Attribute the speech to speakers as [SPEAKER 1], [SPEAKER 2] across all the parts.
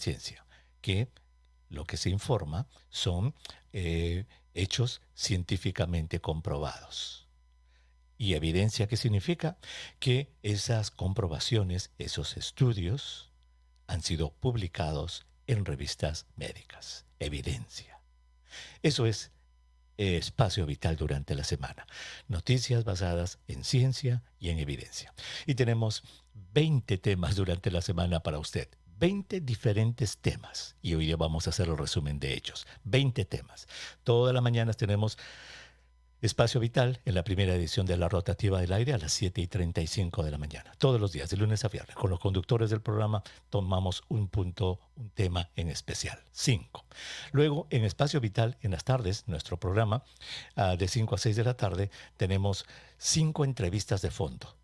[SPEAKER 1] ciencia, que lo que se informa son eh, hechos científicamente comprobados. ¿Y evidencia qué significa? Que esas comprobaciones, esos estudios, han sido publicados en revistas médicas. Evidencia. Eso es espacio vital durante la semana. Noticias basadas en ciencia y en evidencia. Y tenemos 20 temas durante la semana para usted. 20 diferentes temas y hoy día vamos a hacer el resumen de ellos. 20 temas. Todas las mañanas tenemos Espacio Vital en la primera edición de la Rotativa del Aire a las 7 y 35 de la mañana. Todos los días, de lunes a viernes. Con los conductores del programa tomamos un punto, un tema en especial. 5. Luego, en Espacio Vital, en las tardes, nuestro programa, ah, de 5 a 6 de la tarde, tenemos cinco entrevistas de fondo.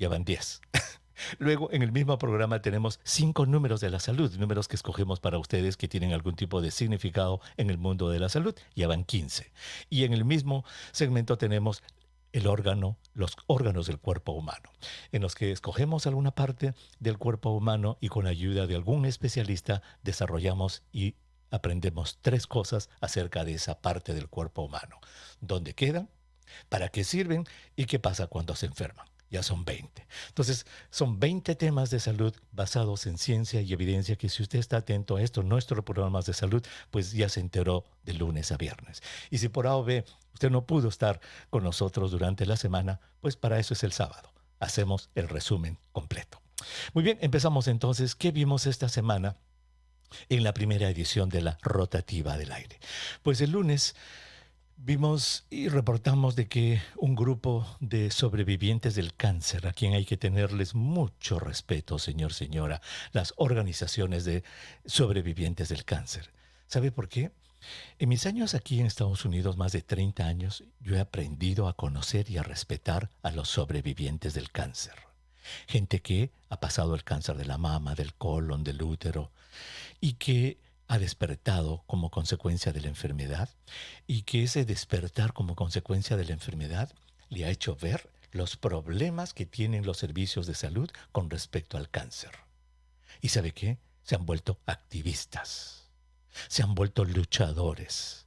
[SPEAKER 1] Ya van 10. Luego, en el mismo programa tenemos cinco números de la salud, números que escogemos para ustedes que tienen algún tipo de significado en el mundo de la salud. Ya van 15. Y en el mismo segmento tenemos el órgano, los órganos del cuerpo humano, en los que escogemos alguna parte del cuerpo humano y con ayuda de algún especialista desarrollamos y aprendemos tres cosas acerca de esa parte del cuerpo humano. ¿Dónde quedan? ¿Para qué sirven? ¿Y qué pasa cuando se enferman? Ya son 20. Entonces, son 20 temas de salud basados en ciencia y evidencia que si usted está atento a esto, nuestros programas de salud, pues ya se enteró de lunes a viernes. Y si por A o B usted no pudo estar con nosotros durante la semana, pues para eso es el sábado. Hacemos el resumen completo. Muy bien, empezamos entonces. ¿Qué vimos esta semana en la primera edición de la rotativa del aire? Pues el lunes Vimos y reportamos de que un grupo de sobrevivientes del cáncer, a quien hay que tenerles mucho respeto, señor, señora, las organizaciones de sobrevivientes del cáncer. ¿Sabe por qué? En mis años aquí en Estados Unidos, más de 30 años, yo he aprendido a conocer y a respetar a los sobrevivientes del cáncer. Gente que ha pasado el cáncer de la mama, del colon, del útero, y que ha despertado como consecuencia de la enfermedad y que ese despertar como consecuencia de la enfermedad le ha hecho ver los problemas que tienen los servicios de salud con respecto al cáncer. ¿Y sabe qué? Se han vuelto activistas, se han vuelto luchadores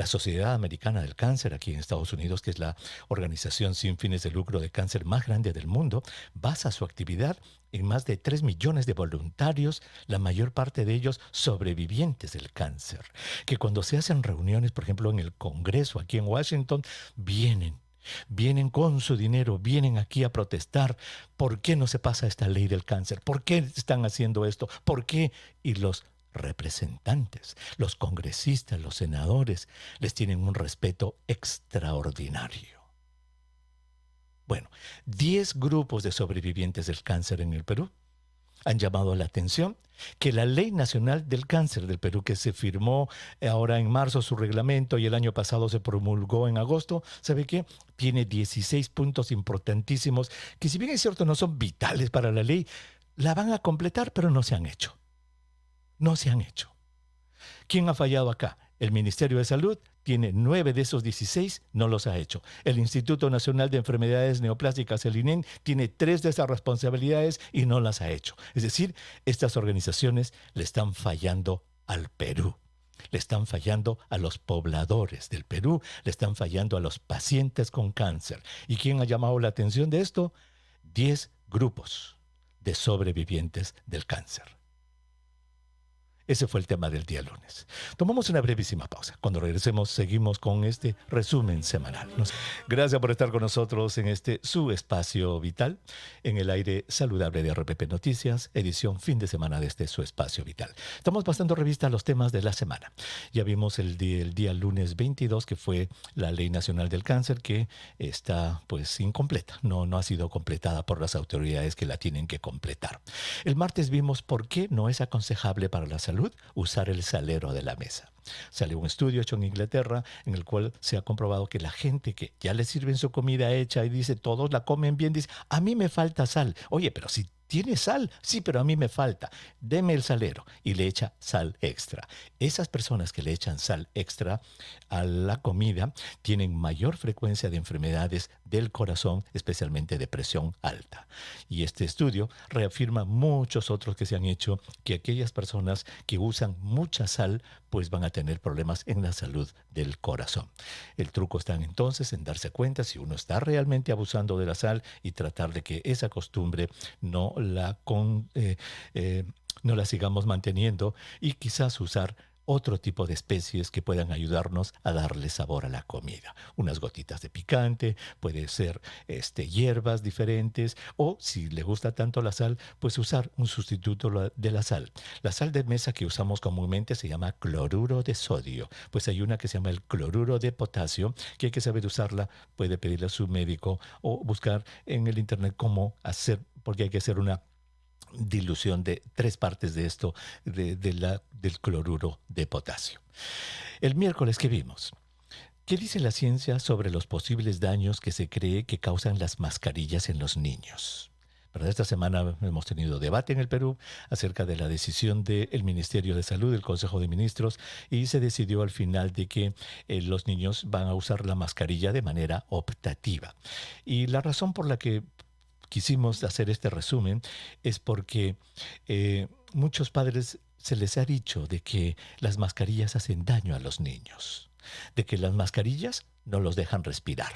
[SPEAKER 1] la Sociedad Americana del Cáncer aquí en Estados Unidos, que es la organización sin fines de lucro de cáncer más grande del mundo, basa su actividad en más de 3 millones de voluntarios, la mayor parte de ellos sobrevivientes del cáncer, que cuando se hacen reuniones, por ejemplo, en el Congreso aquí en Washington, vienen Vienen con su dinero, vienen aquí a protestar. ¿Por qué no se pasa esta ley del cáncer? ¿Por qué están haciendo esto? ¿Por qué? Y los representantes, los congresistas, los senadores, les tienen un respeto extraordinario. Bueno, 10 grupos de sobrevivientes del cáncer en el Perú han llamado la atención que la Ley Nacional del Cáncer del Perú, que se firmó ahora en marzo su reglamento y el año pasado se promulgó en agosto, ¿sabe qué? Tiene 16 puntos importantísimos que si bien es cierto no son vitales para la ley, la van a completar, pero no se han hecho no se han hecho. ¿Quién ha fallado acá? El Ministerio de Salud tiene nueve de esos 16, no los ha hecho. El Instituto Nacional de Enfermedades Neoplásticas, el INEN, tiene tres de esas responsabilidades y no las ha hecho. Es decir, estas organizaciones le están fallando al Perú. Le están fallando a los pobladores del Perú, le están fallando a los pacientes con cáncer. ¿Y quién ha llamado la atención de esto? Diez grupos de sobrevivientes del cáncer. Ese fue el tema del día lunes. Tomamos una brevísima pausa. Cuando regresemos seguimos con este resumen semanal. Gracias por estar con nosotros en este su espacio vital, en el aire saludable de RPP Noticias, edición fin de semana de este su espacio vital. Estamos pasando revista a los temas de la semana. Ya vimos el día, lunes 22 que fue la Ley Nacional del Cáncer que está pues incompleta, no, no ha sido completada por las autoridades que la tienen que completar. El martes vimos por qué no es aconsejable para la salud usar el salero de la mesa. Sale un estudio hecho en Inglaterra en el cual se ha comprobado que la gente que ya le sirven su comida hecha y dice todos la comen bien, dice, a mí me falta sal. Oye, pero si ¿Tiene sal? Sí, pero a mí me falta. Deme el salero. Y le echa sal extra. Esas personas que le echan sal extra a la comida tienen mayor frecuencia de enfermedades del corazón, especialmente de presión alta. Y este estudio reafirma muchos otros que se han hecho, que aquellas personas que usan mucha sal, pues van a tener problemas en la salud del corazón. El truco está entonces en darse cuenta si uno está realmente abusando de la sal y tratar de que esa costumbre no la, eh, eh, no la sigamos manteniendo y quizás usar otro tipo de especies que puedan ayudarnos a darle sabor a la comida. Unas gotitas de picante, puede ser este, hierbas diferentes o si le gusta tanto la sal, pues usar un sustituto de la sal. La sal de mesa que usamos comúnmente se llama cloruro de sodio, pues hay una que se llama el cloruro de potasio que hay que saber usarla, puede pedirle a su médico o buscar en el internet cómo hacer, porque hay que hacer una dilución de tres partes de esto, de, del cloruro de potasio. El miércoles que vimos, ¿qué dice la ciencia sobre los posibles daños que se cree que causan las mascarillas en los niños? Esta semana hemos tenido debate en el Perú acerca de la decisión del Ministerio de Salud, del Consejo de Ministros, y se decidió al final de que eh, los niños van a usar la mascarilla de manera optativa. Y la razón por la que quisimos hacer este resumen es porque eh, muchos padres se les ha dicho de que las mascarillas hacen daño a los niños, de que las mascarillas no los dejan respirar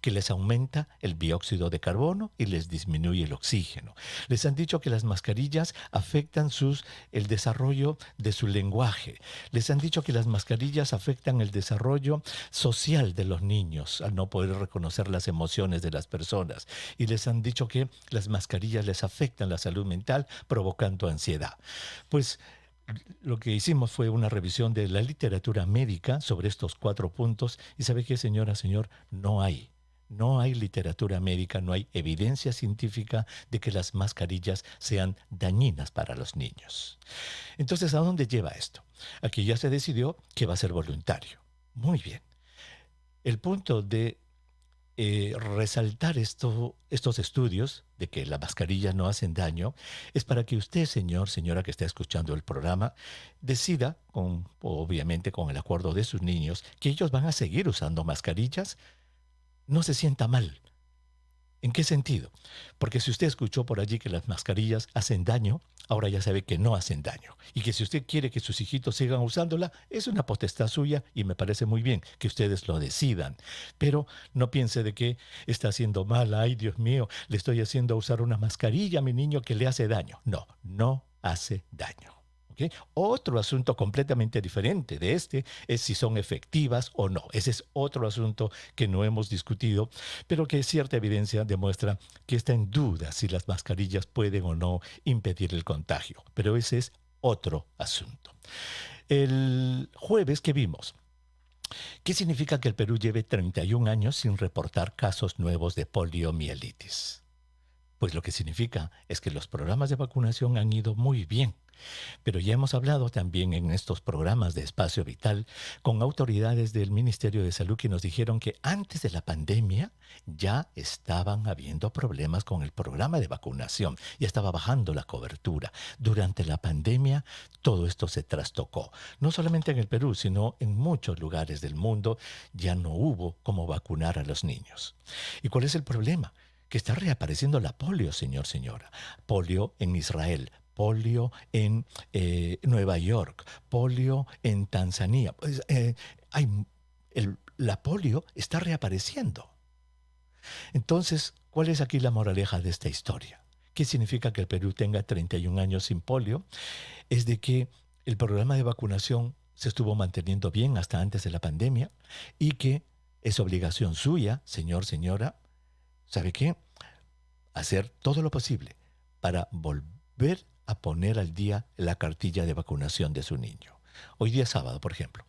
[SPEAKER 1] que les aumenta el dióxido de carbono y les disminuye el oxígeno. Les han dicho que las mascarillas afectan sus, el desarrollo de su lenguaje. Les han dicho que las mascarillas afectan el desarrollo social de los niños al no poder reconocer las emociones de las personas. Y les han dicho que las mascarillas les afectan la salud mental provocando ansiedad. Pues lo que hicimos fue una revisión de la literatura médica sobre estos cuatro puntos y sabe qué, señora, señor, no hay no hay literatura médica, no hay evidencia científica de que las mascarillas sean dañinas para los niños. Entonces, ¿a dónde lleva esto? Aquí ya se decidió que va a ser voluntario. Muy bien. El punto de eh, resaltar esto, estos estudios de que las mascarillas no hacen daño es para que usted, señor, señora que está escuchando el programa, decida, obviamente con el acuerdo de sus niños, que ellos van a seguir usando mascarillas no se sienta mal. ¿En qué sentido? Porque si usted escuchó por allí que las mascarillas hacen daño, ahora ya sabe que no hacen daño. Y que si usted quiere que sus hijitos sigan usándola, es una potestad suya y me parece muy bien que ustedes lo decidan. Pero no piense de que está haciendo mal, ay Dios mío, le estoy haciendo usar una mascarilla a mi niño que le hace daño. No, no hace daño. Otro asunto completamente diferente de este es si son efectivas o no. Ese es otro asunto que no hemos discutido, pero que cierta evidencia demuestra que está en duda si las mascarillas pueden o no impedir el contagio. Pero ese es otro asunto. El jueves que vimos, ¿Qué significa que el Perú lleve 31 años sin reportar casos nuevos de poliomielitis? Pues lo que significa es que los programas de vacunación han ido muy bien. Pero ya hemos hablado también en estos programas de espacio vital con autoridades del Ministerio de Salud que nos dijeron que antes de la pandemia ya estaban habiendo problemas con el programa de vacunación, ya estaba bajando la cobertura. Durante la pandemia todo esto se trastocó. No solamente en el Perú, sino en muchos lugares del mundo ya no hubo cómo vacunar a los niños. ¿Y cuál es el problema? que está reapareciendo la polio, señor, señora. Polio en Israel, polio en eh, Nueva York, polio en Tanzania. Pues, eh, hay, la polio está reapareciendo. Entonces, ¿cuál es aquí la moraleja de esta historia? ¿Qué significa que el Perú tenga 31 años sin polio? Es de que el programa de vacunación se estuvo manteniendo bien hasta antes de la pandemia y que es obligación suya, señor, señora, ¿sabe qué? Hacer todo lo posible para volver a poner al día la cartilla de vacunación de su niño. Hoy día sábado, por ejemplo.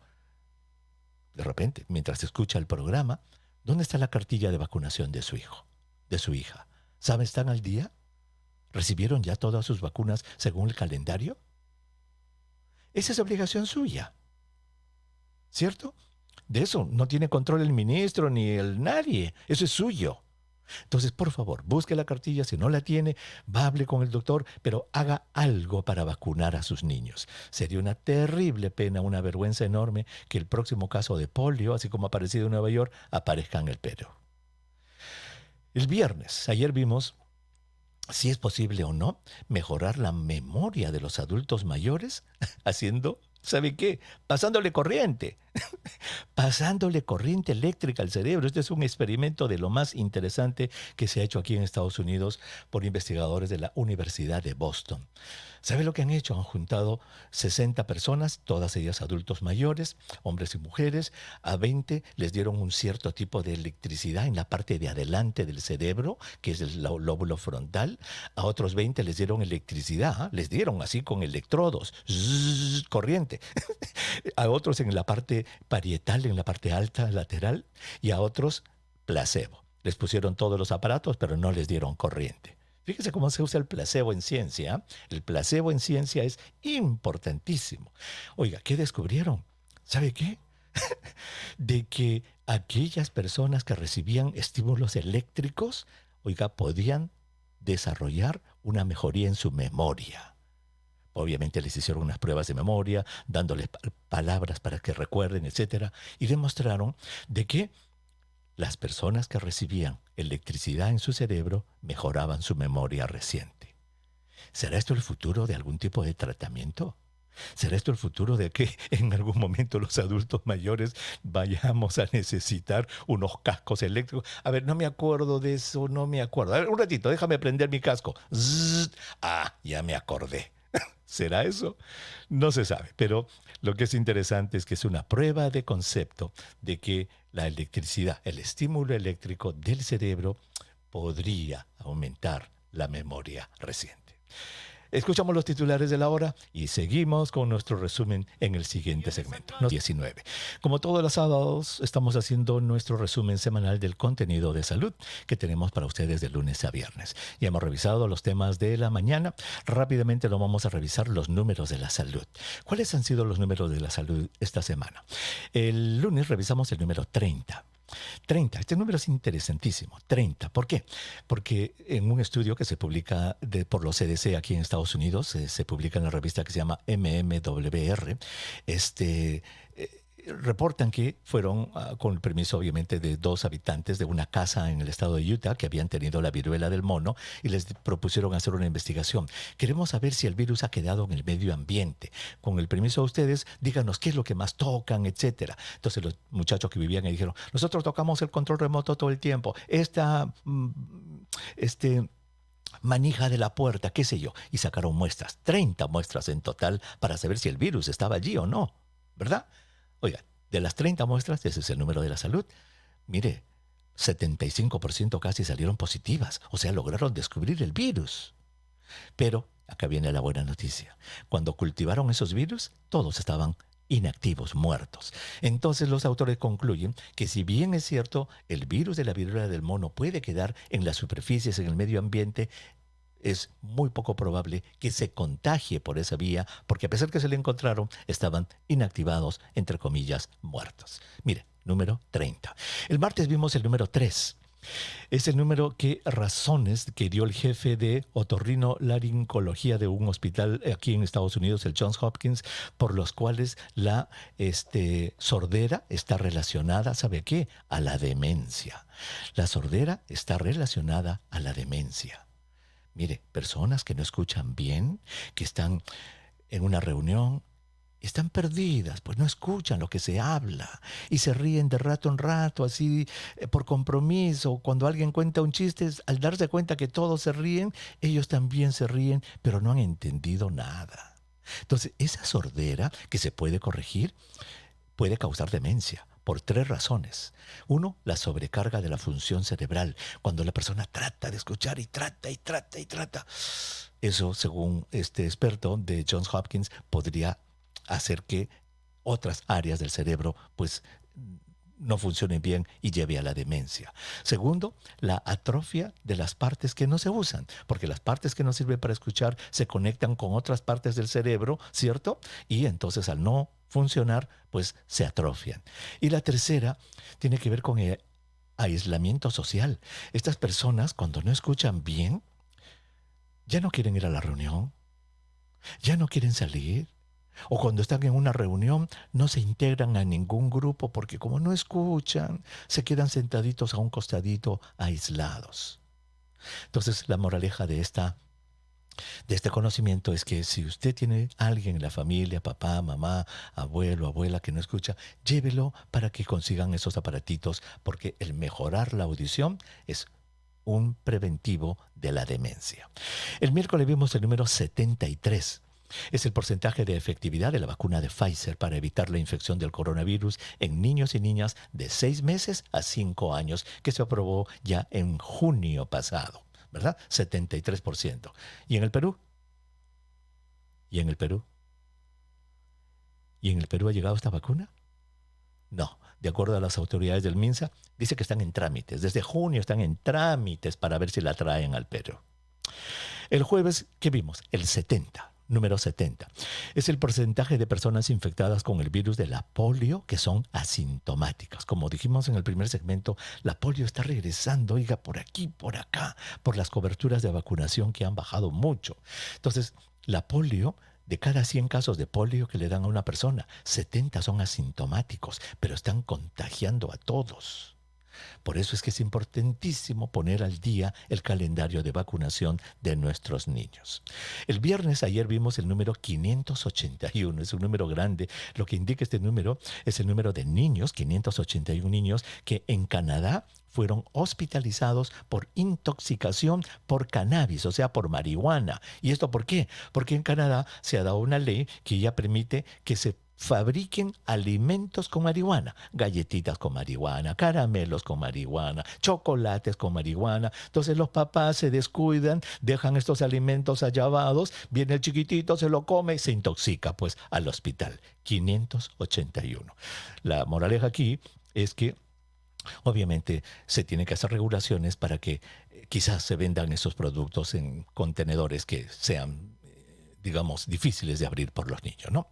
[SPEAKER 1] De repente, mientras escucha el programa, ¿dónde está la cartilla de vacunación de su hijo, de su hija? ¿Sabe, están al día? ¿Recibieron ya todas sus vacunas según el calendario? Esa es obligación suya. ¿Cierto? De eso no tiene control el ministro ni el nadie. Eso es suyo. Entonces, por favor, busque la cartilla, si no la tiene, va, hable con el doctor, pero haga algo para vacunar a sus niños. Sería una terrible pena, una vergüenza enorme que el próximo caso de polio, así como ha aparecido en Nueva York, aparezca en el Perú. El viernes, ayer vimos si es posible o no mejorar la memoria de los adultos mayores haciendo ¿Sabe qué? Pasándole corriente. Pasándole corriente eléctrica al cerebro. Este es un experimento de lo más interesante que se ha hecho aquí en Estados Unidos por investigadores de la Universidad de Boston. ¿Sabe lo que han hecho? Han juntado 60 personas, todas ellas adultos mayores, hombres y mujeres. A 20 les dieron un cierto tipo de electricidad en la parte de adelante del cerebro, que es el lóbulo frontal. A otros 20 les dieron electricidad, ¿ah? les dieron así con electrodos, corriente. a otros en la parte parietal, en la parte alta, lateral, y a otros placebo. Les pusieron todos los aparatos, pero no les dieron corriente. Fíjese cómo se usa el placebo en ciencia. El placebo en ciencia es importantísimo. Oiga, ¿qué descubrieron? ¿Sabe qué? de que aquellas personas que recibían estímulos eléctricos, oiga, podían desarrollar una mejoría en su memoria. Obviamente les hicieron unas pruebas de memoria, dándoles palabras para que recuerden, etc. Y demostraron de que las personas que recibían electricidad en su cerebro mejoraban su memoria reciente. ¿Será esto el futuro de algún tipo de tratamiento? ¿Será esto el futuro de que en algún momento los adultos mayores vayamos a necesitar unos cascos eléctricos? A ver, no me acuerdo de eso, no me acuerdo. A ver, un ratito, déjame prender mi casco. ah, ya me acordé. ¿Será eso? No se sabe, pero lo que es interesante es que es una prueba de concepto de que la electricidad, el estímulo eléctrico del cerebro podría aumentar la memoria reciente. Escuchamos los titulares de la hora y seguimos con nuestro resumen en el siguiente segmento, 19. Como todos los sábados, estamos haciendo nuestro resumen semanal del contenido de salud que tenemos para ustedes de lunes a viernes. Ya hemos revisado los temas de la mañana. Rápidamente lo vamos a revisar los números de la salud. ¿Cuáles han sido los números de la salud esta semana? El lunes revisamos el número 30. 30, este número es interesantísimo, 30. ¿Por qué? Porque en un estudio que se publica por los CDC aquí en Estados Unidos, se, se publica en la revista que se llama MMWR, este, reportan que fueron, ah, con el permiso obviamente de dos habitantes de una casa en el estado de Utah que habían tenido la viruela del mono y les propusieron hacer una investigación. Queremos saber si el virus ha quedado en el medio ambiente. Con el permiso de ustedes, díganos qué es lo que más tocan, etcétera. Entonces los muchachos que vivían ahí dijeron, nosotros tocamos el control remoto todo el tiempo. Esta, mm, este manija de la puerta, qué sé yo, y sacaron muestras, 30 muestras en total para saber si el virus estaba allí o no, ¿verdad? Oiga, de las 30 muestras, ese es el número de la salud, mire, 75% casi salieron positivas, o sea, lograron descubrir el virus. Pero acá viene la buena noticia. Cuando cultivaron esos virus, todos estaban inactivos, muertos. Entonces los autores concluyen que si bien es cierto, el virus de la viruela del mono puede quedar en las superficies, en el medio ambiente, es muy poco probable que se contagie por esa vía, porque a pesar que se le encontraron, estaban inactivados, entre comillas, muertos. Mire, número 30. El martes vimos el número 3. Es el número que razones que dio el jefe de otorrino laringología de un hospital aquí en Estados Unidos, el Johns Hopkins, por los cuales la este, sordera está relacionada, ¿sabe qué? A la demencia. La sordera está relacionada a la demencia. Mire, personas que no escuchan bien, que están en una reunión, están perdidas, pues no escuchan lo que se habla y se ríen de rato en rato, así eh, por compromiso. Cuando alguien cuenta un chiste, al darse cuenta que todos se ríen, ellos también se ríen, pero no han entendido nada. Entonces, esa sordera que se puede corregir puede causar demencia por tres razones. Uno, la sobrecarga de la función cerebral, cuando la persona trata de escuchar y trata y trata y trata. Eso, según este experto de Johns Hopkins, podría hacer que otras áreas del cerebro pues no funcionen bien y lleve a la demencia. Segundo, la atrofia de las partes que no se usan, porque las partes que no sirven para escuchar se conectan con otras partes del cerebro, ¿cierto? Y entonces al no funcionar, pues se atrofian. Y la tercera tiene que ver con aislamiento social. Estas personas, cuando no escuchan bien, ya no quieren ir a la reunión, ya no quieren salir, o cuando están en una reunión no se integran a ningún grupo porque como no escuchan, se quedan sentaditos a un costadito aislados. Entonces la moraleja de esta de este conocimiento es que si usted tiene alguien en la familia, papá, mamá, abuelo, abuela que no escucha, llévelo para que consigan esos aparatitos, porque el mejorar la audición es un preventivo de la demencia. El miércoles vimos el número 73 es el porcentaje de efectividad de la vacuna de Pfizer para evitar la infección del coronavirus en niños y niñas de 6 meses a 5 años, que se aprobó ya en junio pasado, ¿verdad? 73%. ¿Y en el Perú? ¿Y en el Perú? ¿Y en el Perú ha llegado esta vacuna? No, de acuerdo a las autoridades del MINSA, dice que están en trámites. Desde junio están en trámites para ver si la traen al Perú. El jueves, ¿qué vimos? El 70 número 70. Es el porcentaje de personas infectadas con el virus de la polio que son asintomáticas. Como dijimos en el primer segmento, la polio está regresando, oiga, por aquí, por acá, por las coberturas de vacunación que han bajado mucho. Entonces, la polio de cada 100 casos de polio que le dan a una persona, 70 son asintomáticos, pero están contagiando a todos. Por eso es que es importantísimo poner al día el calendario de vacunación de nuestros niños. El viernes ayer vimos el número 581, es un número grande. Lo que indica este número es el número de niños, 581 niños, que en Canadá fueron hospitalizados por intoxicación por cannabis, o sea, por marihuana. ¿Y esto por qué? Porque en Canadá se ha dado una ley que ya permite que se fabriquen alimentos con marihuana, galletitas con marihuana, caramelos con marihuana, chocolates con marihuana. Entonces los papás se descuidan, dejan estos alimentos allavados, viene el chiquitito, se lo come y se intoxica pues al hospital. 581. La moraleja aquí es que Obviamente se tienen que hacer regulaciones para que eh, quizás se vendan esos productos en contenedores que sean digamos, difíciles de abrir por los niños, ¿no?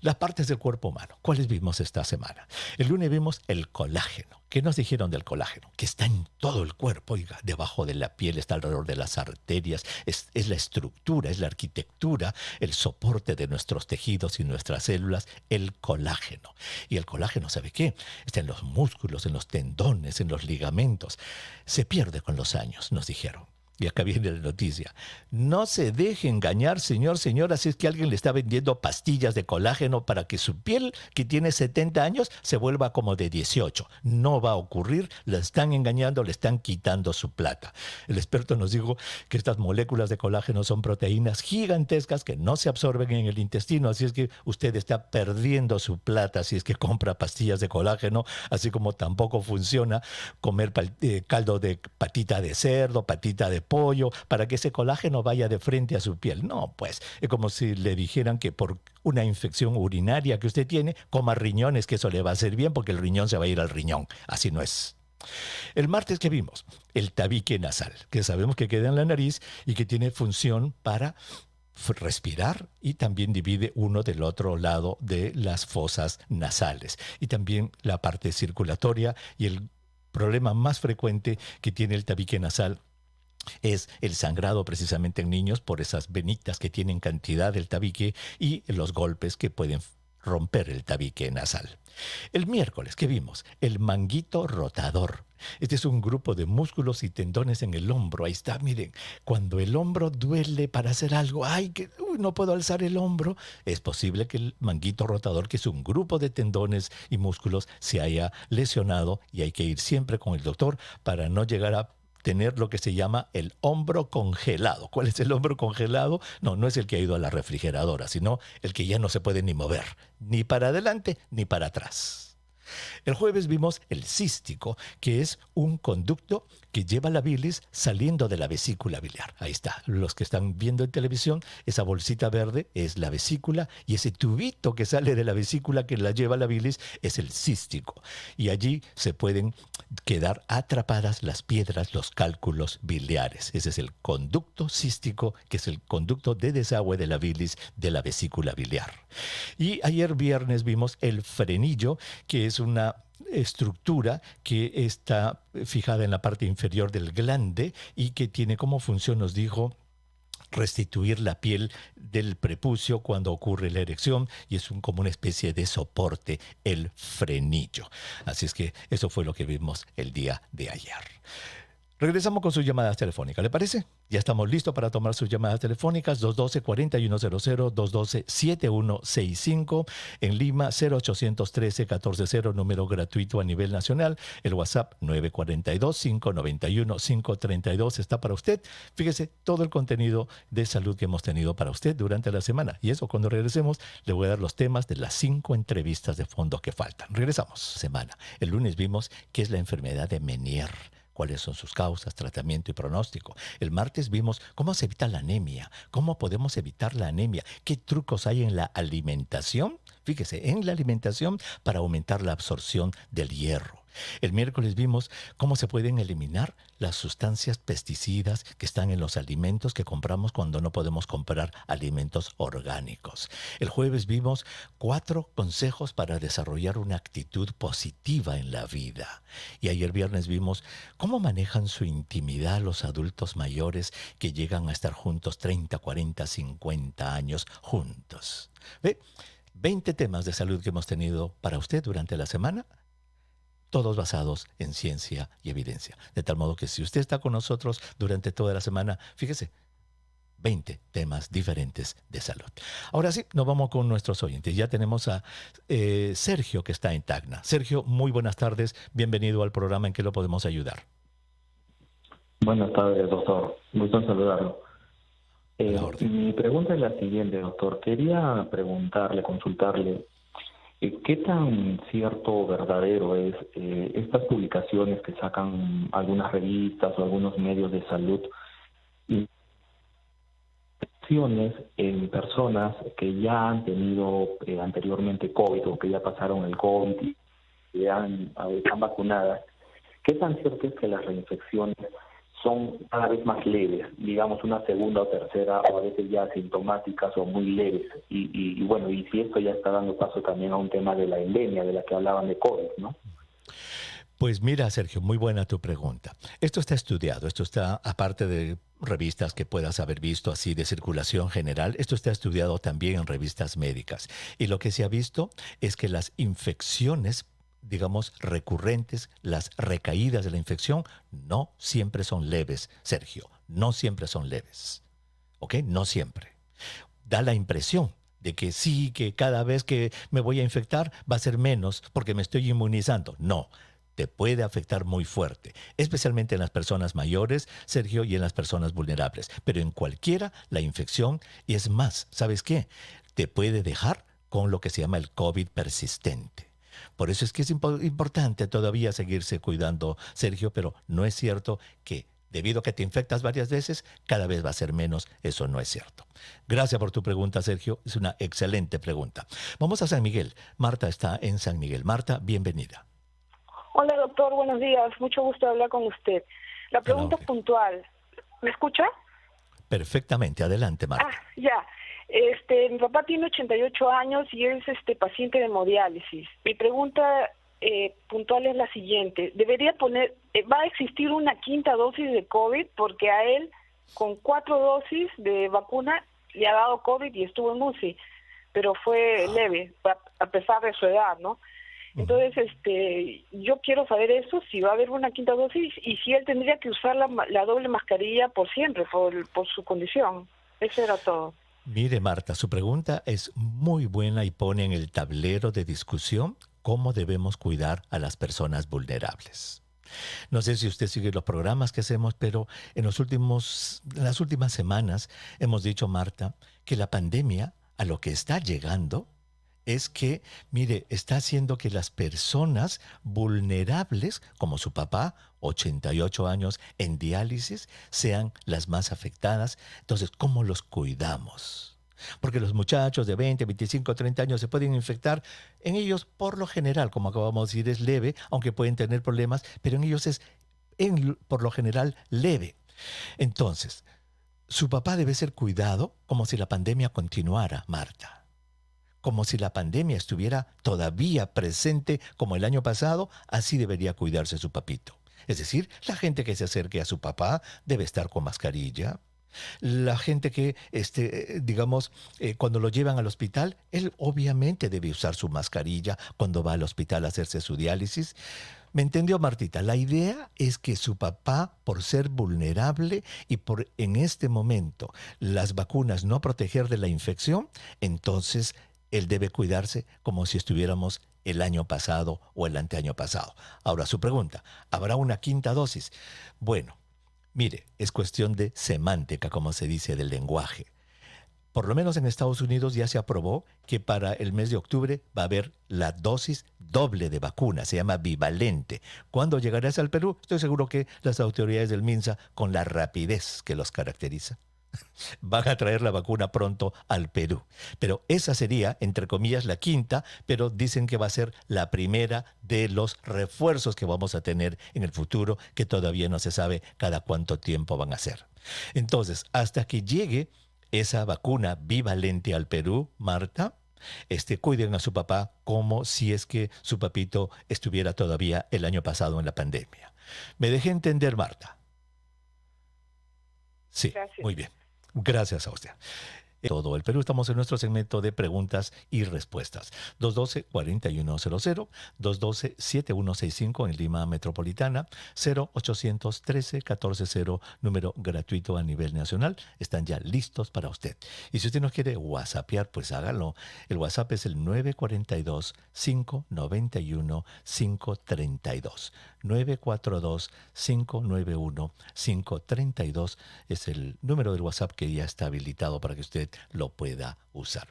[SPEAKER 1] Las partes del cuerpo humano, ¿cuáles vimos esta semana? El lunes vimos el colágeno. ¿Qué nos dijeron del colágeno? Que está en todo el cuerpo, oiga, debajo de la piel, está alrededor de las arterias, es, es la estructura, es la arquitectura, el soporte de nuestros tejidos y nuestras células, el colágeno. Y el colágeno, ¿sabe qué? Está en los músculos, en los tendones, en los ligamentos. Se pierde con los años, nos dijeron. Y acá viene la noticia. No se deje engañar, señor, señora, si es que alguien le está vendiendo pastillas de colágeno para que su piel, que tiene 70 años, se vuelva como de 18. No va a ocurrir, le están engañando, le están quitando su plata. El experto nos dijo que estas moléculas de colágeno son proteínas gigantescas que no se absorben en el intestino, así es que usted está perdiendo su plata si es que compra pastillas de colágeno, así como tampoco funciona comer eh, caldo de patita de cerdo, patita de pollo, para que ese colágeno vaya de frente a su piel. No, pues es como si le dijeran que por una infección urinaria que usted tiene, coma riñones, que eso le va a hacer bien porque el riñón se va a ir al riñón. Así no es. El martes que vimos, el tabique nasal, que sabemos que queda en la nariz y que tiene función para respirar y también divide uno del otro lado de las fosas nasales y también la parte circulatoria y el problema más frecuente que tiene el tabique nasal es el sangrado precisamente en niños por esas venitas que tienen cantidad del tabique y los golpes que pueden romper el tabique nasal. El miércoles, ¿qué vimos? El manguito rotador. Este es un grupo de músculos y tendones en el hombro. Ahí está, miren, cuando el hombro duele para hacer algo, ay, que no puedo alzar el hombro, es posible que el manguito rotador, que es un grupo de tendones y músculos, se haya lesionado y hay que ir siempre con el doctor para no llegar a tener lo que se llama el hombro congelado. ¿Cuál es el hombro congelado? No, no es el que ha ido a la refrigeradora, sino el que ya no se puede ni mover, ni para adelante ni para atrás. El jueves vimos el cístico, que es un conducto lleva la bilis saliendo de la vesícula biliar. Ahí está. Los que están viendo en televisión, esa bolsita verde es la vesícula y ese tubito que sale de la vesícula que la lleva la bilis es el cístico. Y allí se pueden quedar atrapadas las piedras, los cálculos biliares. Ese es el conducto cístico, que es el conducto de desagüe de la bilis de la vesícula biliar. Y ayer viernes vimos el frenillo, que es una estructura que está fijada en la parte inferior del glande y que tiene como función, nos dijo, restituir la piel del prepucio cuando ocurre la erección y es como una especie de soporte, el frenillo. Así es que eso fue lo que vimos el día de ayer. Regresamos con sus llamadas telefónicas, ¿le parece? Ya estamos listos para tomar sus llamadas telefónicas 212-4100, 212-7165, en Lima 0813-140, número gratuito a nivel nacional, el WhatsApp 942-591-532 está para usted. Fíjese todo el contenido de salud que hemos tenido para usted durante la semana. Y eso cuando regresemos le voy a dar los temas de las cinco entrevistas de fondo que faltan. Regresamos. Semana. El lunes vimos qué es la enfermedad de Menier cuáles son sus causas, tratamiento y pronóstico. El martes vimos cómo se evita la anemia, cómo podemos evitar la anemia, qué trucos hay en la alimentación, fíjese, en la alimentación para aumentar la absorción del hierro. El miércoles vimos cómo se pueden eliminar las sustancias pesticidas que están en los alimentos que compramos cuando no podemos comprar alimentos orgánicos. El jueves vimos cuatro consejos para desarrollar una actitud positiva en la vida. Y ayer viernes vimos cómo manejan su intimidad los adultos mayores que llegan a estar juntos 30, 40, 50 años juntos. ¿Ve? 20 temas de salud que hemos tenido para usted durante la semana todos basados en ciencia y evidencia. De tal modo que si usted está con nosotros durante toda la semana, fíjese, 20 temas diferentes de salud. Ahora sí, nos vamos con nuestros oyentes. Ya tenemos a eh, Sergio que está en Tacna. Sergio, muy buenas tardes. Bienvenido al programa en que lo podemos ayudar.
[SPEAKER 2] Buenas tardes, doctor. Gusto en saludarlo. Eh, mi pregunta es la siguiente, doctor. Quería preguntarle, consultarle ¿Qué tan cierto o verdadero es eh, estas publicaciones que sacan algunas revistas o algunos medios de salud en personas que ya han tenido eh, anteriormente COVID o que ya pasaron el COVID y que han, están vacunadas? ¿Qué tan cierto es que las reinfecciones son cada vez más leves, digamos una segunda o tercera o a veces ya asintomáticas o muy leves. Y, bueno, y si esto ya está dando paso también a un tema de la endemia de la que hablaban de COVID, ¿no?
[SPEAKER 1] Pues mira, Sergio, muy buena tu pregunta. Esto está estudiado, esto está, aparte de revistas que puedas haber visto así de circulación general, esto está estudiado también en revistas médicas. Y lo que se ha visto es que las infecciones digamos, recurrentes, las recaídas de la infección, no siempre son leves, Sergio, no siempre son leves. ¿Ok? No siempre. Da la impresión de que sí, que cada vez que me voy a infectar va a ser menos porque me estoy inmunizando. No, te puede afectar muy fuerte, especialmente en las personas mayores, Sergio, y en las personas vulnerables. Pero en cualquiera, la infección, y es más, ¿sabes qué? Te puede dejar con lo que se llama el COVID persistente. Por eso es que es importante todavía seguirse cuidando, Sergio, pero no es cierto que debido a que te infectas varias veces, cada vez va a ser menos. Eso no es cierto. Gracias por tu pregunta, Sergio. Es una excelente pregunta. Vamos a San Miguel. Marta está en San Miguel. Marta, bienvenida.
[SPEAKER 3] Hola, doctor. Buenos días. Mucho gusto hablar con usted. La pregunta puntual. ¿Me escucha?
[SPEAKER 1] Perfectamente. Adelante, Marta.
[SPEAKER 3] Ah, ya. Este, mi papá tiene 88 años y es este paciente de hemodiálisis. Mi pregunta eh, puntual es la siguiente: debería poner, eh, va a existir una quinta dosis de COVID porque a él con cuatro dosis de vacuna le ha dado COVID y estuvo en UCI, pero fue leve a, pesar de su edad, ¿no? Entonces, este, yo quiero saber eso, si va a haber una quinta dosis y si él tendría que usar la, la doble mascarilla por siempre, por, por su condición. Eso era todo.
[SPEAKER 1] Mire, Marta, su pregunta es muy buena y pone en el tablero de discusión cómo debemos cuidar a las personas vulnerables. No sé si usted sigue los programas que hacemos, pero en, las últimas semanas hemos dicho, Marta, que la pandemia a lo que está llegando es que, mire, está haciendo que las personas vulnerables, como su papá, 88 años en diálisis, sean las más afectadas. Entonces, ¿cómo los cuidamos? Porque los muchachos de 20, 25, 30 años se pueden infectar. En ellos, por lo general, como acabamos de decir, es leve, aunque pueden tener problemas, pero en ellos es, por lo general, leve. Entonces, su papá debe ser cuidado como si la pandemia continuara, Marta como si la pandemia estuviera todavía presente como el año pasado, así debería cuidarse su papito. Es decir, la gente que se acerque a su papá debe estar con mascarilla, la gente que, este, digamos, eh, cuando lo llevan al hospital, él obviamente debe usar su mascarilla cuando va al hospital a hacerse su diálisis. ¿Me entendió Martita? La idea es que su papá, por ser vulnerable y por en este momento las vacunas no proteger de la infección, entonces él debe cuidarse como si estuviéramos el año pasado o el anteaño pasado. Ahora su pregunta, ¿habrá una quinta dosis? Bueno, Mire, es cuestión de semántica, como se dice, del lenguaje. Por lo menos en Estados Unidos ya se aprobó que para el mes de octubre va a haber la dosis doble de vacuna, se llama bivalente. ¿Cuándo llegarás al Perú? Estoy seguro que las autoridades del MINSA, con la rapidez que los caracteriza, van a traer la vacuna pronto al Perú. Pero esa sería, entre comillas, la quinta, pero dicen que va a ser la primera de los refuerzos que vamos a tener en el futuro, que todavía no se sabe cada cuánto tiempo van a ser. Entonces, hasta que llegue esa vacuna bivalente al Perú, Marta, este, cuiden a su papá como si es que su papito estuviera todavía el año pasado en la pandemia. ¿Me dejé entender, Marta? Sí, muy bien. Gracias a usted todo el Perú. Estamos en nuestro segmento de preguntas y respuestas. 212-4100, 212-7165 en Lima Metropolitana, 0813-140, número gratuito a nivel nacional. Están ya listos para usted. Y si usted no quiere whatsappear, pues hágalo. El WhatsApp es el 942-591-532. 942-591-532 es el número del WhatsApp que ya está habilitado para que usted lo pueda usar.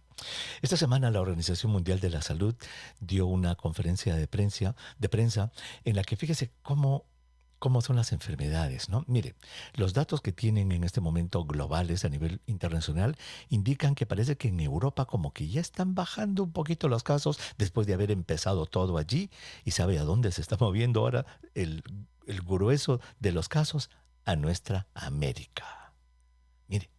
[SPEAKER 1] Esta semana la Organización Mundial de la Salud dio una conferencia de prensa, de prensa en la que fíjese cómo cómo son las enfermedades, ¿no? Mire, los datos que tienen en este momento globales a nivel internacional indican que parece que en Europa como que ya están bajando un poquito los casos después de haber empezado todo allí y sabe a dónde se está moviendo ahora el, el grueso de los casos a nuestra América. Mire,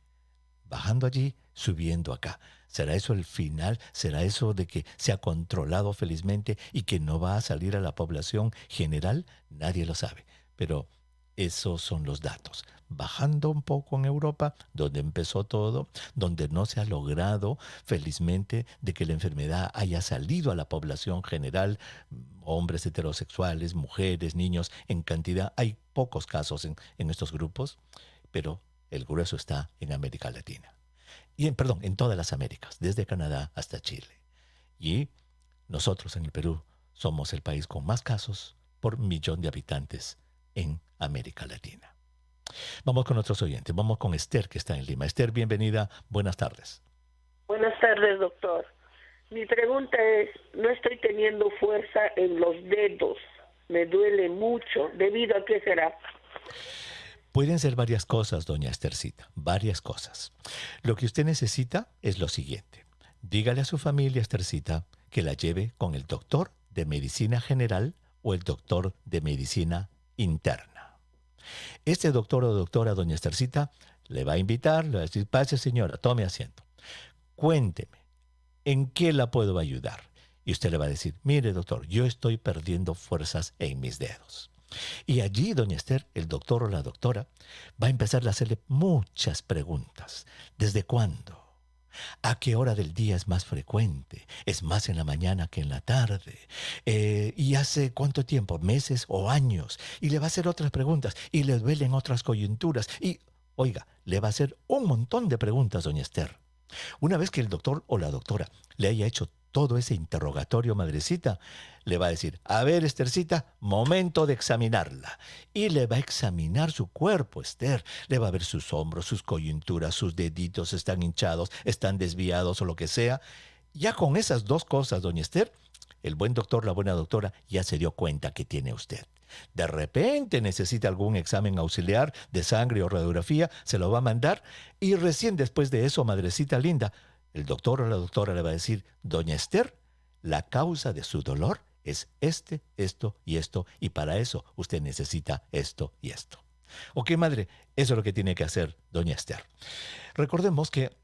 [SPEAKER 1] bajando allí, subiendo acá. ¿Será eso el final? ¿Será eso de que se ha controlado felizmente y que no va a salir a la población general? Nadie lo sabe. Pero esos son los datos. Bajando un poco en Europa, donde empezó todo, donde no se ha logrado felizmente de que la enfermedad haya salido a la población general, hombres heterosexuales, mujeres, niños, en cantidad. Hay pocos casos en, en estos grupos, pero el grueso está en América Latina. Y en, perdón, en todas las Américas, desde Canadá hasta Chile. Y nosotros en el Perú somos el país con más casos por millón de habitantes en América Latina. Vamos con nuestros oyentes. Vamos con Esther, que está en Lima. Esther, bienvenida. Buenas tardes.
[SPEAKER 4] Buenas tardes, doctor. Mi pregunta es, no estoy teniendo fuerza en los dedos. Me duele mucho. ¿Debido a qué será?
[SPEAKER 1] Pueden ser varias cosas, doña Estercita, varias cosas. Lo que usted necesita es lo siguiente. Dígale a su familia, Estercita, que la lleve con el doctor de medicina general o el doctor de medicina interna. Este doctor o doctora, doña Estercita, le va a invitar, le va a decir, pase señora, tome asiento. Cuénteme, ¿en qué la puedo ayudar? Y usted le va a decir, mire doctor, yo estoy perdiendo fuerzas en mis dedos. Y allí, doña Esther, el doctor o la doctora, va a empezar a hacerle muchas preguntas. ¿Desde cuándo? ¿A qué hora del día es más frecuente? ¿Es más en la mañana que en la tarde? Eh, ¿Y hace cuánto tiempo? ¿Meses o años? Y le va a hacer otras preguntas. Y le duelen otras coyunturas. Y, oiga, le va a hacer un montón de preguntas, doña Esther. Una vez que el doctor o la doctora le haya hecho todo ese interrogatorio, madrecita, le va a decir, a ver, Estercita, momento de examinarla. Y le va a examinar su cuerpo, Esther. Le va a ver sus hombros, sus coyunturas, sus deditos están hinchados, están desviados o lo que sea. Ya con esas dos cosas, doña Esther, el buen doctor, la buena doctora, ya se dio cuenta que tiene usted. De repente necesita algún examen auxiliar de sangre o radiografía, se lo va a mandar y recién después de eso, madrecita linda, el doctor o la doctora le va a decir, doña Esther, la causa de su dolor es este, esto y esto, y para eso usted necesita esto y esto. Ok, madre, eso es lo que tiene que hacer doña Esther. Recordemos que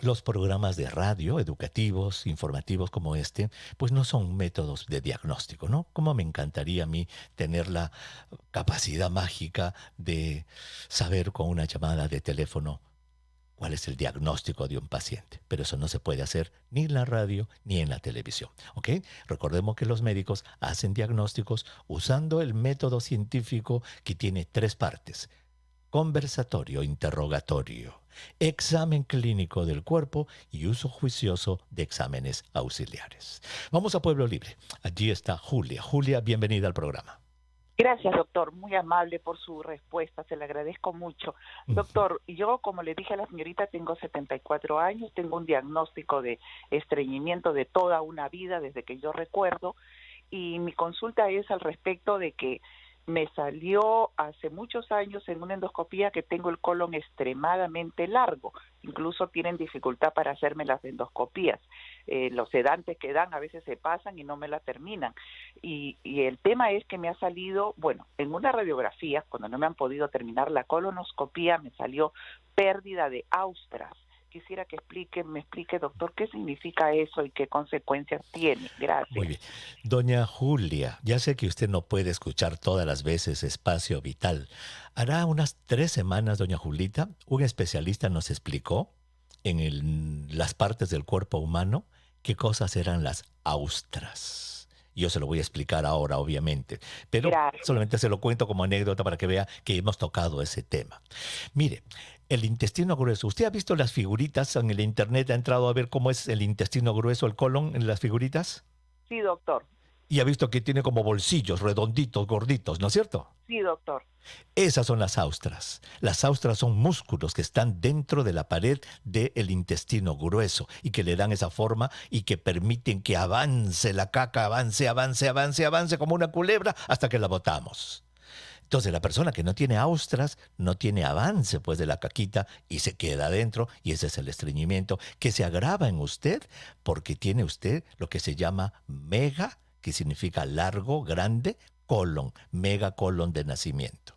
[SPEAKER 1] los programas de radio, educativos, informativos como este, pues no son métodos de diagnóstico, ¿no? Como me encantaría a mí tener la capacidad mágica de saber con una llamada de teléfono cuál es el diagnóstico de un paciente. Pero eso no se puede hacer ni en la radio ni en la televisión. ¿ok? Recordemos que los médicos hacen diagnósticos usando el método científico que tiene tres partes. Conversatorio, interrogatorio, examen clínico del cuerpo y uso juicioso de exámenes auxiliares. Vamos a Pueblo Libre. Allí está Julia. Julia, bienvenida al programa.
[SPEAKER 5] Gracias, doctor. Muy amable por su respuesta. Se le agradezco mucho. Doctor, yo, como le dije a la señorita, tengo 74 años, tengo un diagnóstico de estreñimiento de toda una vida desde que yo recuerdo y mi consulta es al respecto de que me salió hace muchos años en una endoscopía que tengo el colon extremadamente largo. Incluso tienen dificultad para hacerme las endoscopías. Eh, los sedantes que dan a veces se pasan y no me la terminan. Y, y el tema es que me ha salido, bueno, en una radiografía, cuando no me han podido terminar la colonoscopía, me salió pérdida de austras quisiera que explique, me explique, doctor, qué significa eso y qué consecuencias tiene. Gracias.
[SPEAKER 1] Muy bien. Doña Julia, ya sé que usted no puede escuchar todas las veces espacio vital. Hará unas tres semanas, doña Julita, un especialista nos explicó en las partes del cuerpo humano qué cosas eran las austras. Yo se lo voy a explicar ahora, obviamente, pero solamente se lo cuento como anécdota para que vea que hemos tocado ese tema. Mire, el intestino grueso. ¿Usted ha visto las figuritas en el internet? ¿Ha entrado a ver cómo es el intestino grueso, el colon en las figuritas?
[SPEAKER 5] Sí, doctor.
[SPEAKER 1] Y ha visto que tiene como bolsillos redonditos, gorditos, ¿no es cierto?
[SPEAKER 5] Sí, doctor.
[SPEAKER 1] Esas son las austras. Las austras son músculos que están dentro de la pared del intestino grueso y que le dan esa forma y que permiten que avance la caca, avance, avance, avance, avance como una culebra hasta que la botamos. Entonces la persona que no tiene austras no tiene avance pues de la caquita y se queda adentro y ese es el estreñimiento que se agrava en usted porque tiene usted lo que se llama mega, que significa largo, grande, colon, mega colon de nacimiento.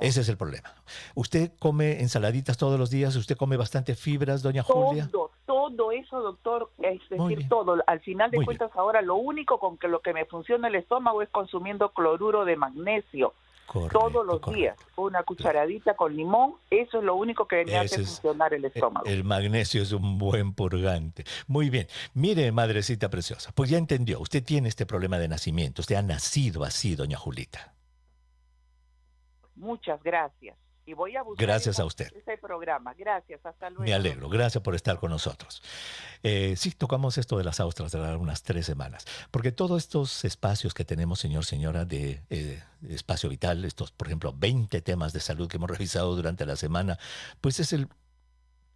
[SPEAKER 1] Ese es el problema. ¿Usted come ensaladitas todos los días? ¿Usted come bastante fibras, doña Julia?
[SPEAKER 5] Todo, todo eso, doctor, es decir, todo. Al final de cuentas, ahora lo único con que lo que me funciona el estómago es consumiendo cloruro de magnesio. Todos los días, una cucharadita con limón, eso es lo único que me hace funcionar el estómago.
[SPEAKER 1] El, el magnesio es un buen purgante. Muy bien. Mire, madrecita preciosa, pues ya entendió, usted tiene este problema de nacimiento, usted ha nacido así, doña Julita.
[SPEAKER 5] Muchas gracias. Y voy a buscar
[SPEAKER 1] gracias a usted.
[SPEAKER 5] ese programa. Gracias, hasta luego.
[SPEAKER 1] Me alegro, gracias por estar con nosotros. Eh, sí, tocamos esto de las austras de unas tres semanas, porque todos estos espacios que tenemos, señor, señora, de eh, espacio vital, estos, por ejemplo, 20 temas de salud que hemos revisado durante la semana, pues es el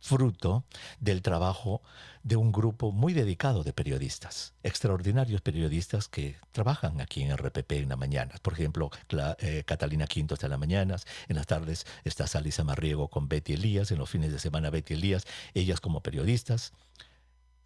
[SPEAKER 1] fruto del trabajo de un grupo muy dedicado de periodistas, extraordinarios periodistas que trabajan aquí en RPP en las mañanas. Por ejemplo, eh, Catalina Quinto está en las mañanas, en las tardes está Salisa Marriego con Betty Elías, en los fines de semana Betty Elías, ellas como periodistas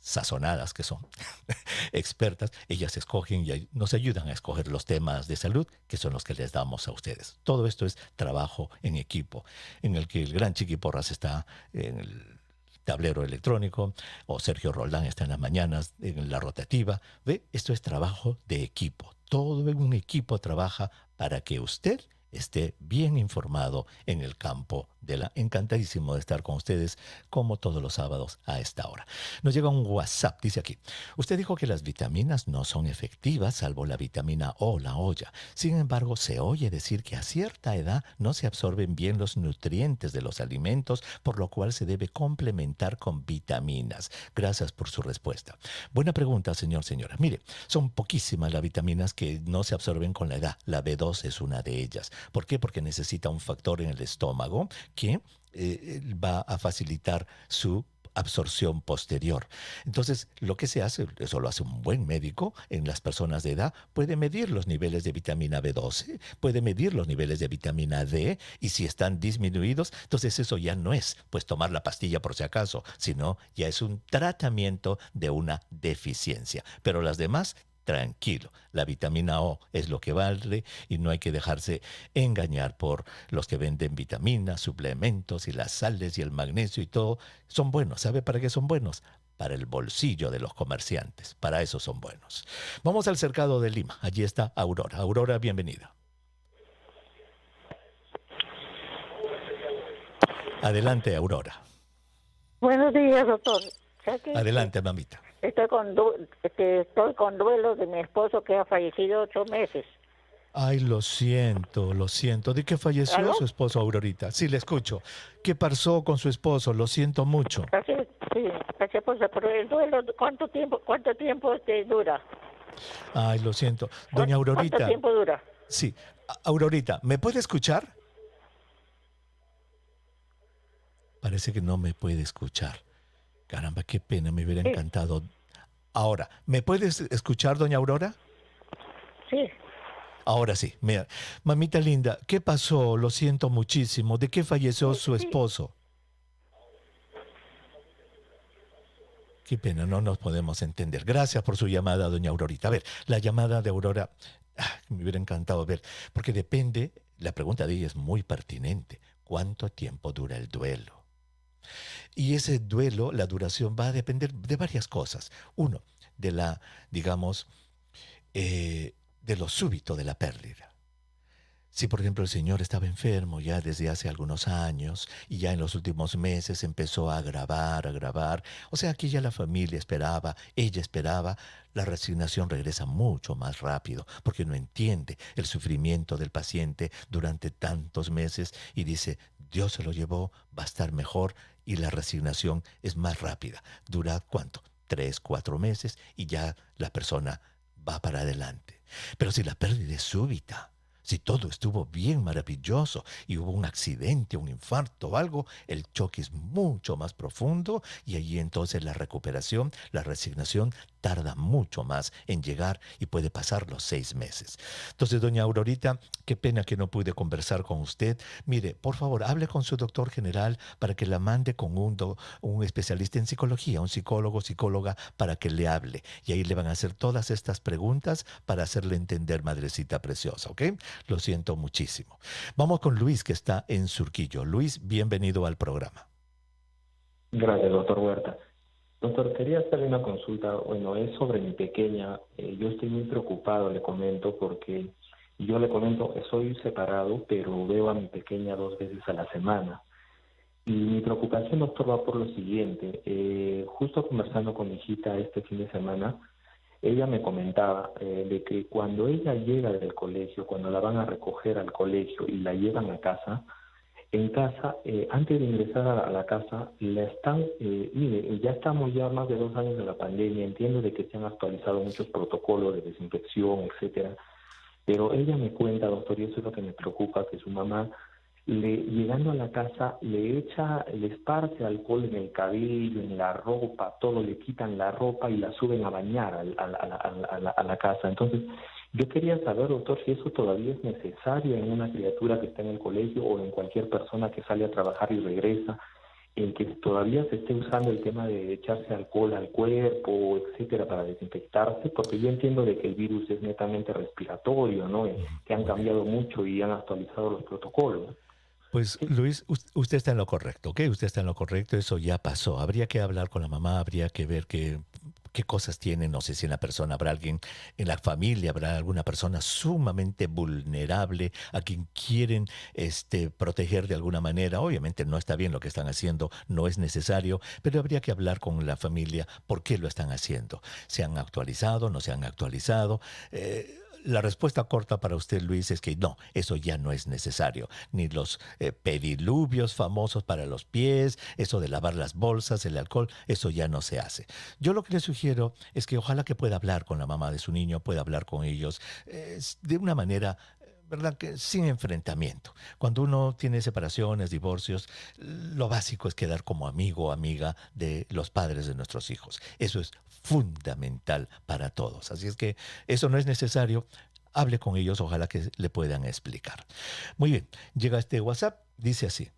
[SPEAKER 1] sazonadas que son, expertas, ellas escogen y nos ayudan a escoger los temas de salud que son los que les damos a ustedes. Todo esto es trabajo en equipo, en el que el gran Chiqui Porras está en el tablero electrónico, o Sergio Roldán está en las mañanas en la rotativa. ¿Ve? Esto es trabajo de equipo. Todo un equipo trabaja para que usted esté bien informado en el campo de la... Encantadísimo de estar con ustedes como todos los sábados a esta hora. Nos llega un WhatsApp, dice aquí. Usted dijo que las vitaminas no son efectivas salvo la vitamina O, la olla. Sin embargo, se oye decir que a cierta edad no se absorben bien los nutrientes de los alimentos, por lo cual se debe complementar con vitaminas. Gracias por su respuesta. Buena pregunta, señor, señora. Mire, son poquísimas las vitaminas que no se absorben con la edad. La B2 es una de ellas. ¿Por qué? Porque necesita un factor en el estómago que eh, va a facilitar su absorción posterior. Entonces, lo que se hace, eso lo hace un buen médico en las personas de edad, puede medir los niveles de vitamina B12, puede medir los niveles de vitamina D y si están disminuidos, entonces eso ya no es pues tomar la pastilla por si acaso, sino ya es un tratamiento de una deficiencia. Pero las demás tranquilo. La vitamina O es lo que vale y no hay que dejarse engañar por los que venden vitaminas, suplementos y las sales y el magnesio y todo. Son buenos. ¿Sabe para qué son buenos? Para el bolsillo de los comerciantes. Para eso son buenos. Vamos al cercado de Lima. Allí está Aurora. Aurora, bienvenida. Adelante, Aurora.
[SPEAKER 6] Buenos días, doctor.
[SPEAKER 1] Adelante, mamita.
[SPEAKER 6] Estoy con, este, estoy con duelo de mi esposo que ha fallecido ocho meses.
[SPEAKER 1] Ay, lo siento, lo siento. ¿De qué falleció su esposo, Aurorita? Sí, le escucho. ¿Qué pasó con su esposo? Lo siento mucho.
[SPEAKER 6] sí, gracias, pero el duelo, ¿cuánto tiempo, cuánto tiempo este dura?
[SPEAKER 1] Ay, lo siento. Doña Aurorita.
[SPEAKER 6] ¿Cuánto tiempo dura?
[SPEAKER 1] Sí. Aurorita, ¿me puede escuchar? Parece que no me puede escuchar. Caramba, qué pena, me hubiera encantado. Ahora, ¿me puedes escuchar, doña Aurora?
[SPEAKER 6] Sí.
[SPEAKER 1] Ahora sí, mira, mamita linda, ¿qué pasó? Lo siento muchísimo. ¿De qué falleció su esposo? Qué pena, no nos podemos entender. Gracias por su llamada, doña Aurorita. A ver, la llamada de Aurora, ah, me hubiera encantado ver, porque depende, la pregunta de ella es muy pertinente. ¿Cuánto tiempo dura el duelo? Y ese duelo, la duración va a depender de varias cosas. Uno, de la, digamos, eh, de lo súbito de la pérdida. Si por ejemplo el señor estaba enfermo ya desde hace algunos años y ya en los últimos meses empezó a agravar, agravar, o sea que ya la familia esperaba, ella esperaba, la resignación regresa mucho más rápido porque no entiende el sufrimiento del paciente durante tantos meses y dice, Dios se lo llevó, va a estar mejor y la resignación es más rápida. Dura cuánto? Tres, cuatro meses y ya la persona va para adelante. Pero si la pérdida es súbita, si todo estuvo bien maravilloso y hubo un accidente, un infarto o algo, el choque es mucho más profundo y allí entonces la recuperación, la resignación tarda mucho más en llegar y puede pasar los seis meses. Entonces, doña Aurorita, qué pena que no pude conversar con usted. Mire, por favor, hable con su doctor general para que la mande con un, un especialista en psicología, un psicólogo, psicóloga, para que le hable. Y ahí le van a hacer todas estas preguntas para hacerle entender, madrecita preciosa, ¿ok? Lo siento muchísimo. Vamos con Luis, que está en Surquillo. Luis, bienvenido al programa.
[SPEAKER 2] Gracias, doctor Huerta. Doctor, quería hacerle una consulta. Bueno, es sobre mi pequeña. Eh, yo estoy muy preocupado, le comento, porque yo le comento, soy separado, pero veo a mi pequeña dos veces a la semana. Y mi preocupación, doctor, va por lo siguiente. Eh, justo conversando con mi hijita este fin de semana, ella me comentaba eh, de que cuando ella llega del colegio, cuando la van a recoger al colegio y la llevan a casa, en casa, eh, antes de ingresar a la, casa, la están, eh, mire, ya estamos ya más de dos años de la pandemia, entiendo de que se han actualizado muchos protocolos de desinfección, etcétera, pero ella me cuenta, doctor, y eso es lo que me preocupa, que su mamá, le, llegando a la casa, le echa, le esparce alcohol en el cabello, en la ropa, todo, le quitan la ropa y la suben a bañar a, a, a la casa. Entonces, yo quería saber, doctor, si eso todavía es necesario en una criatura que está en el colegio o en cualquier persona que sale a trabajar y regresa, en que todavía se esté usando el tema de echarse alcohol al cuerpo, etcétera, para desinfectarse, porque yo entiendo de que el virus es netamente respiratorio, ¿no? Que han cambiado mucho y han actualizado los protocolos.
[SPEAKER 1] Pues Luis, usted está en lo correcto, ¿ok? Usted está en lo correcto, eso ya pasó. Habría que hablar con la mamá, habría que ver que qué cosas tiene, no sé si en la persona habrá alguien, en la familia habrá alguna persona sumamente vulnerable a quien quieren este, proteger de alguna manera. Obviamente no está bien lo que están haciendo, no es necesario, pero habría que hablar con la familia por qué lo están haciendo. ¿Se han actualizado? ¿No se han actualizado? Eh, la respuesta corta para usted, Luis, es que no, eso ya no es necesario. Ni los eh, famosos para los pies, eso de lavar las bolsas, el alcohol, eso ya no se hace. Yo lo que le sugiero es que ojalá que pueda hablar con la mamá de su niño, pueda hablar con ellos de una manera ¿verdad? Que sin enfrentamiento. Cuando uno tiene separaciones, divorcios, lo básico es quedar como amigo o amiga de los padres de nuestros hijos. Eso es fundamental para todos. Así es que eso no es necesario. Hable con ellos, ojalá que le puedan explicar. Muy bien, llega este WhatsApp, dice así,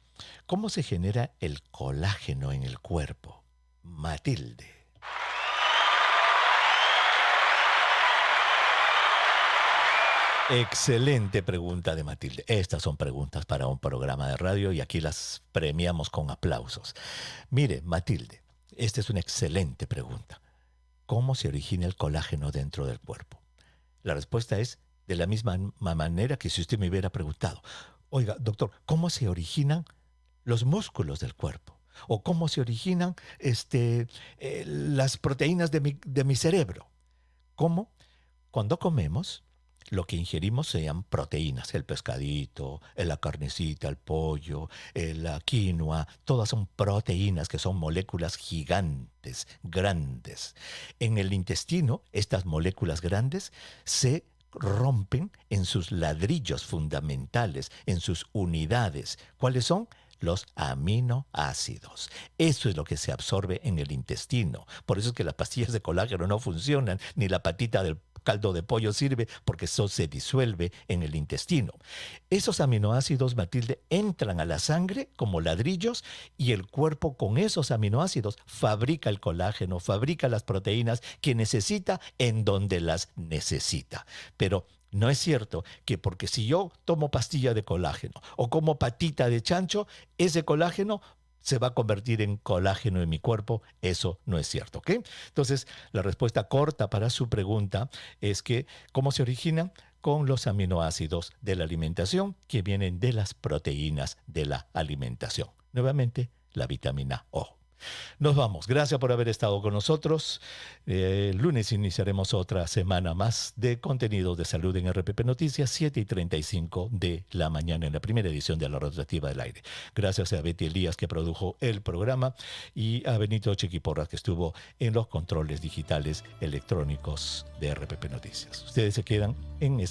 [SPEAKER 1] ¿cómo se genera el colágeno en el cuerpo? Matilde. Excelente pregunta de Matilde. Estas son preguntas para un programa de radio y aquí las premiamos con aplausos. Mire, Matilde, esta es una excelente pregunta. ¿Cómo se origina el colágeno dentro del cuerpo? La respuesta es de la misma manera que si usted me hubiera preguntado, oiga, doctor, ¿cómo se originan los músculos del cuerpo? ¿O cómo se originan este, eh, las proteínas de mi, de mi cerebro? ¿Cómo? Cuando comemos, lo que ingerimos sean proteínas, el pescadito, la carnecita, el pollo, la quinoa, todas son proteínas que son moléculas gigantes, grandes. En el intestino, estas moléculas grandes se rompen en sus ladrillos fundamentales, en sus unidades. ¿Cuáles son? los aminoácidos. Eso es lo que se absorbe en el intestino. Por eso es que las pastillas de colágeno no funcionan, ni la patita del caldo de pollo sirve porque eso se disuelve en el intestino. Esos aminoácidos, Matilde, entran a la sangre como ladrillos y el cuerpo con esos aminoácidos fabrica el colágeno, fabrica las proteínas que necesita en donde las necesita. Pero no es cierto que porque si yo tomo pastilla de colágeno o como patita de chancho, ese colágeno se va a convertir en colágeno en mi cuerpo. Eso no es cierto, ¿ok? Entonces, la respuesta corta para su pregunta es que, ¿cómo se origina? Con los aminoácidos de la alimentación que vienen de las proteínas de la alimentación. Nuevamente, la vitamina O. Nos vamos. Gracias por haber estado con nosotros. Eh, el lunes iniciaremos otra semana más de contenido de salud en RPP Noticias, 7 y 35 de la mañana en la primera edición de la Rotativa del Aire. Gracias a Betty Elías que produjo el programa y a Benito Chiquiporras que estuvo en los controles digitales electrónicos de RPP Noticias. Ustedes se quedan en